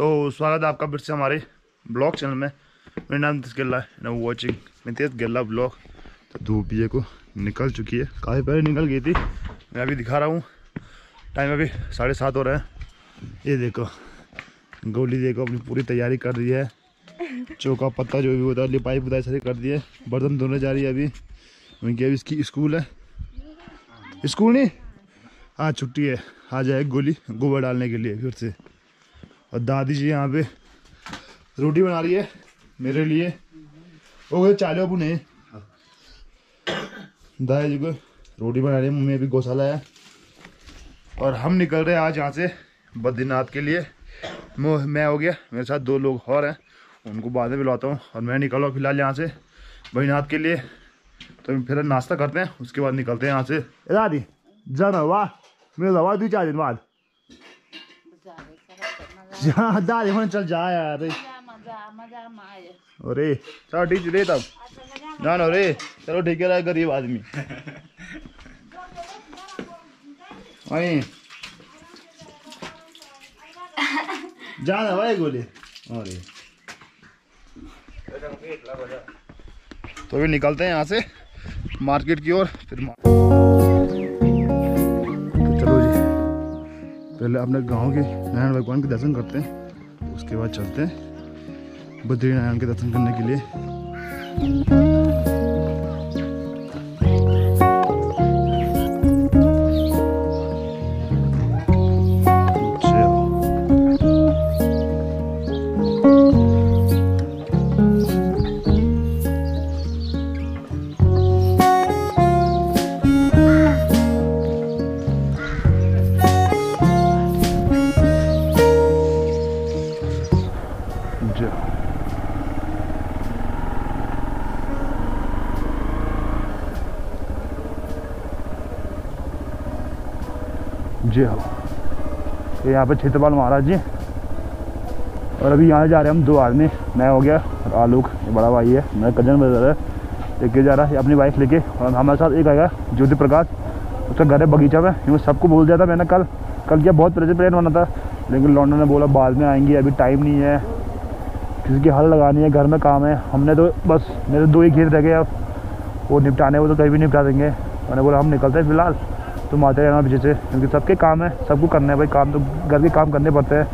स्वागत है आपका फिर से हमारे ब्लॉग चैनल में। मेरा नाम नितेश गिल्ला है ना वॉचिंग नितेश गिल्ला ब्लॉग। तो धूप ये को निकल चुकी है काफ़ी पहले निकल गई थी। मैं अभी दिखा रहा हूँ टाइम अभी साढ़े सात हो रहा है। ये देखो गोली देखो अपनी पूरी तैयारी कर रही है। चौका पत्ता जो भी होता है लिपाई पुताई सारी कर दी है। बर्तन धोने जा रही है अभी। उनकी अभी इसकी स्कूल है। स्कूल नहीं? हाँ छुट्टी है। आ जाए गोली गोबर डालने के लिए फिर से। और दादी जी यहाँ पे रोटी बना रही है मेरे लिए। वो गए चाले अपू ने दादी जी को रोटी बना रही है, मम्मी अभी गौशाला है। और हम निकल रहे हैं आज यहाँ से बद्रीनाथ के लिए। मैं हो गया, मेरे साथ दो लोग और हैं, उनको बाद में बुलाता हूँ। और मैं निकल रहा फ़िलहाल यहाँ से बद्रीनाथ के लिए। तो फिर नाश्ता करते हैं, उसके बाद निकलते हैं यहाँ से। दादी, जाना, वाह, मेरे दवा दो चार दिन बाद हाँ दादी चल जा यार। अरे, चलो ठीक रे तब। ना ना रे चलो ठीक है गरीब आदमी। वहीं। जाना भाई गोली। अरे। तो भी निकलते हैं यहाँ से, मार्केट की ओर, फिर मा- पहले अपने गाँव के नारायण भगवान के दर्शन करते हैं उसके बाद चलते हैं बद्रीनारायण के दर्शन करने के लिए। जी हाँ। ये यहाँ पर क्षेत्रपाल महाराज जी। और अभी यहाँ जा रहे हैं हम दो आदमी, मैं हो गया और आलोक बड़ा भाई है, मेरा कज़न ब्रदर है, लेके जा रहा है अपनी बाइक लेके। और हमारे साथ एक आएगा ज्योति प्रकाश, उसका घर है बगीचा में क्योंकि सबको बोल दिया था, मैंने कल कल क्या, बहुत से प्लान बना था, लेकिन लॉन्डन ने बोला, बाद में आएँगे, अभी टाइम नहीं है, किसी की हल लगानी है, घर में काम है। हमने तो बस, मेरे दो ही खेत रह गए अब, वो निपटाने, वो तो कहीं भी निपटा देंगे। मैंने बोला, हम निकलते हैं फ़िलहाल। तुम आते रहना पीछे से, क्योंकि सबके काम है, सबको करना है भाई, काम तो घर के काम करने पड़ते हैं।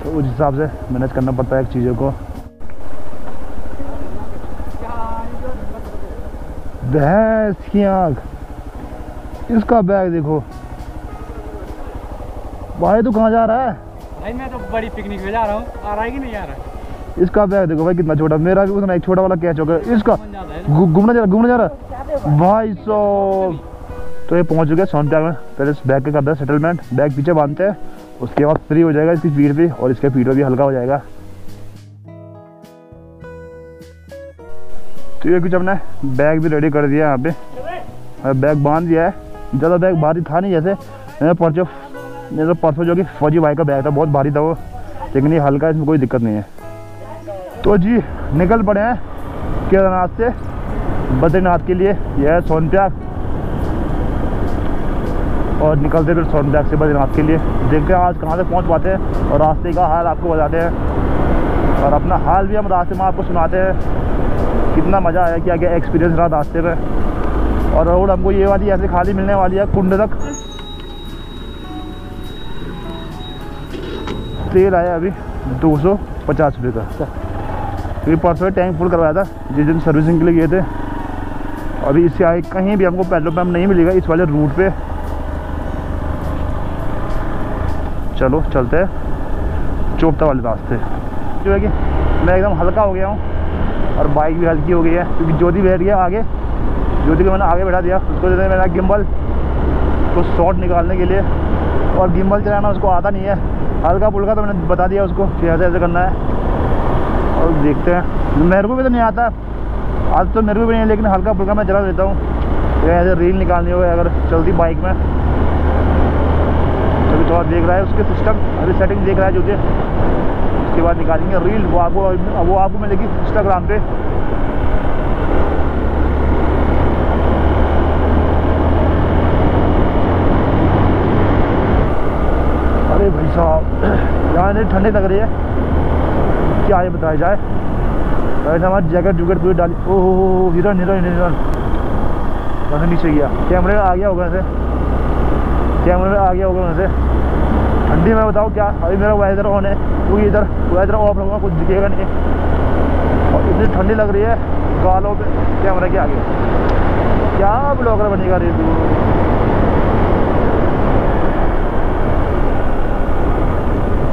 तो उस हिसाब से मैनेज करना पड़ता है चीज़ों को। भैंस की आँख इसका बैग देखो। भाई तू कहाँ जा रहा है? भाई, मैं तो बड़ी पिकनिक में जा रहा हूँ। आ रहा है कि नहीं आ रहा? है इसका बैग देखो भाई कितना छोटा, मेरा भी उतना एक छोटा वाला कैच होगा इसका घूमने जा रहा घूमने जा रहा भाई साहब तो ये पहुँच चुके हैं सोनप्याग में पहले बैग के करते हैं सेटलमेंट बैग पीछे बांधते हैं। उसके बाद फ्री हो जाएगा इसकी पीठ भी और इसके पीठ भी हल्का हो जाएगा। तो ये कुछ हमने बैग भी रेडी कर दिया यहाँ पे। बैग बाँध दिया है। ज़्यादा बैग भारी था नहीं जैसे परसों मेरा परसों जो कि फौजी भाई का बैग था, बहुत भारी था वो। लेकिन ये हल्का, इसमें कोई दिक्कत नहीं है। तो जी, निकल पड़े हैं केदारनाथ से। बद्रीनाथ के लिए यह है सोनत्याग और निकलते फिर सोनत्याग से बद्रीनाथ के लिए। देखते हैं आज कहाँ से पहुँच पाते हैं और रास्ते का हाल आपको बताते हैं। और अपना हाल भी हम रास्ते में आपको सुनाते हैं। कितना मज़ा आया क्या क्या एक्सपीरियंस रहा रास्ते में। और रोड हमको ये वाली ऐसे खाली मिलने वाली है, कुंड तक। तेल आया अभी दो सौ पचास रुपये का। फिर परसों टैंक फुल करवाया था, जिस दिन सर्विसिंग के लिए गए थे। अभी इससे आगे कहीं भी हमको पेट्रोल पंप नहीं मिलेगा इस वाले रूट पे। चलो, चलते हैं। चोपता वाले रास्ते। जो है कि मैं एकदम हल्का हो गया हूँ और बाइक भी हल्की हो गई है, क्योंकि ज्योति बैठ गया आगे। ज्योति को मैंने आगे बैठा दिया। उसको दे दिया मेरा गिम्बल उसको शॉट निकालने के लिए। और गिम्बल चलाना उसको आता नहीं है। हल्का फुल्का तो मैंने बता दिया उसको कि ऐसे ऐसे करना है। देखते हैं। मेरे को भी तो नहीं आता। आज तो मेरे को भी नहीं लेकिन हल्का फुल्का मैं चला देता हूँ। ऐसे रील निकालनी हो, अगर चलती बाइक में। अभी थोड़ा देख रहा है उसके सिस्टम अभी सेटिंग देख रहा है जो कि। उसके बाद निकालेंगे रील वो आपको वो आपको मिलेगी इंस्टाग्राम पे। अरे भाई साहब यहाँ ठंडी लग रही है। क्या ये बताया जाए। वैसे हमारी जैकेट जुकेट पूरी डाली। ओ हो हो हिरन हिरन हिरन। वैसे नीचे गया कैमरे में आ गया होगा वैसे। कैमरे में आ गया होगा वैसे। ठंडी, में बताओ क्या? अभी मेरा वेदर ऑन है। क्योंकि इधर वेदर ऑफ़ रहूँगा कुछ दिखेगा नहीं। और इतनी ठंडी लग रही है, गालों पे। कैमरे के आगे। क्या ब्लॉगर बनेगा रिव्यू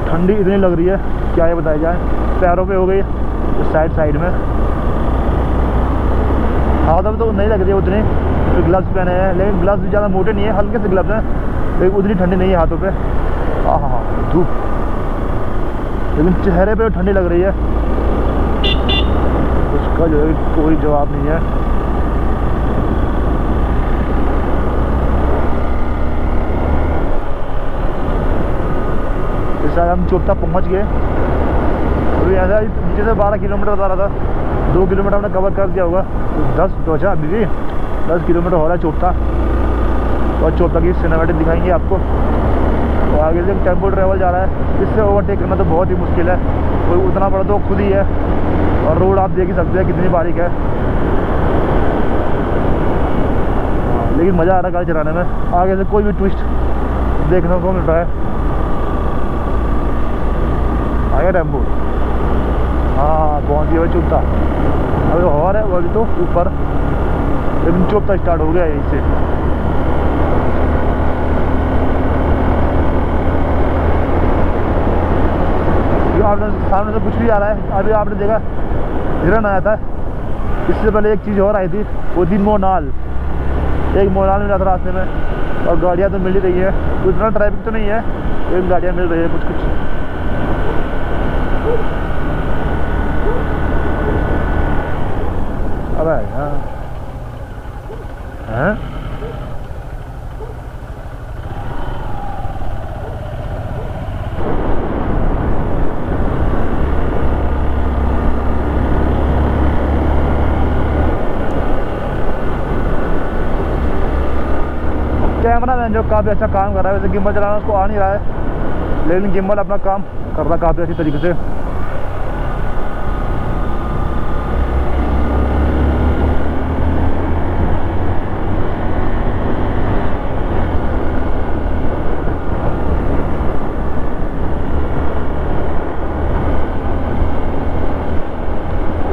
ठंडी इतनी लग रही है, क्या ये बताया जाए? पैरों पे हो गई साइड साइड में। हाथों में तो नहीं लग रही है उतनी तो ग्लव्स पहने हैं। लेकिन ग्लव्स भी ज़्यादा मोटे नहीं है, हल्के से ग्लव्स हैं, लेकिन उतनी ठंडी नहीं है हाथों पे। हाँ हाँ धूप। लेकिन चेहरे पे ठंडी लग रही है। उसका जो है कोई जवाब नहीं है। हम चोपता पहुँच गए। अभी ऐसा नीचे से बारह किलोमीटर बता रहा था। दो किलोमीटर हमने कवर कर दिया होगा। तो दस पहुँचा अभी भी दस किलोमीटर हो रहा है चोपता और चोपता की सिनेमेटिक दिखाएँगे आपको। और आगे से टेंपो ट्रेवल जा रहा है। इससे ओवरटेक करना तो बहुत ही मुश्किल है। कोई उतना बड़ा तो खुद ही है। और रोड आप देख ही सकते हैं कितनी बारीक है। हाँ, लेकिन मज़ा आ रहा है गाड़ी चलाने में। आगे से कोई भी ट्विस्ट देखने को मिल रहा है। आ गया टेंपो हाँ पहुँच गया भाई चुपता अभी और है, अभी तो ऊपर। लेकिन चुपता स्टार्ट हो गया यहीं से आपने सामने से कुछ भी आ रहा है, अभी आपने देखा, हिरन आया था। इससे पहले एक चीज़ और आई थी, वो थी मोनाल। एक मोनाल मिला था रास्ते में, और गाड़ियाँ तो मिल ही रही है। उतना ट्रैफ़िक तो नहीं है, लेकिन गाड़ियाँ मिल रही है कुछ कुछ अबे यार हैं कैमरा मैन जो काफ़ी अच्छा काम कर रहा है, वैसे गिम्बल चलाना उसको आ नहीं रहा है। लेकिन गिम्बल अपना काम कर रहा है काफ़ी अच्छी तरीके से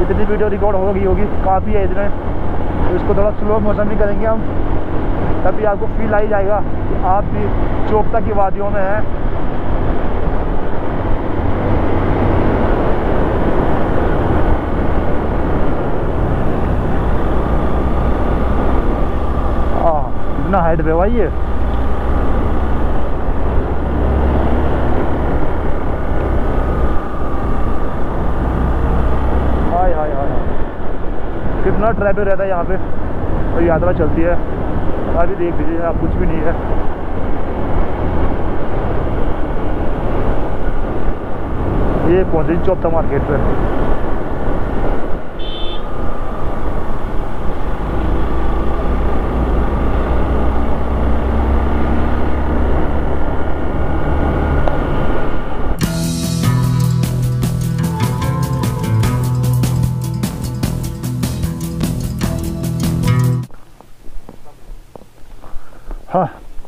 इतनी वीडियो रिकॉर्ड होगी होगी, काफ़ी है इतने तो इसको थोड़ा स्लो मोशन भी करेंगे हम, तभी आपको फील आ ही जाएगा कि आप भी चोपता की वादियों में हैं। हाइट पे भाई ये? कितना ट्रैफ़िक रहता है यहाँ पे। और यात्रा चलती है। अभी देख लीजिए, आप कुछ भी नहीं है। ये पहुँचे चौथा मार्केट पे?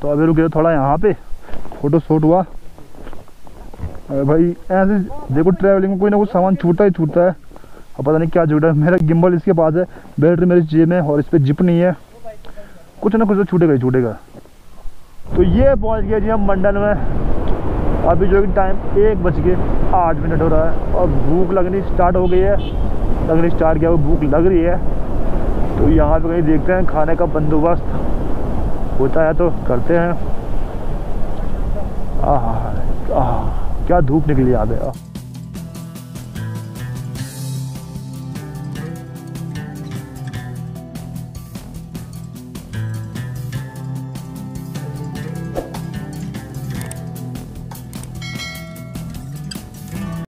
तो अभी रुके थोड़ा यहाँ पे। फ़ोटो शूट हुआ। अरे भाई, ऐसे देखो ट्रैवलिंग में कोई ना कुछ सामान छूटा ही छूटता है। अब पता नहीं क्या छूटा है। मेरा गिम्बल इसके पास है। बैटरी मेरी जेब में और इस पर जिप नहीं है। कुछ ना कुछ तो छूटेगा ही छूटेगा। तो ये पहुँच गया जी हम मंडल में। अभी जो कि टाइम एक बज के आठ मिनट हो रहा है। और भूख लगनी स्टार्ट हो गई है। लगनी स्टार्ट किया भूख लग रही है। तो यहाँ पे कहीं देखते हैं, खाने का बंदोबस्त। होता है तो करते हैं। आह क्या धूप निकली याद है।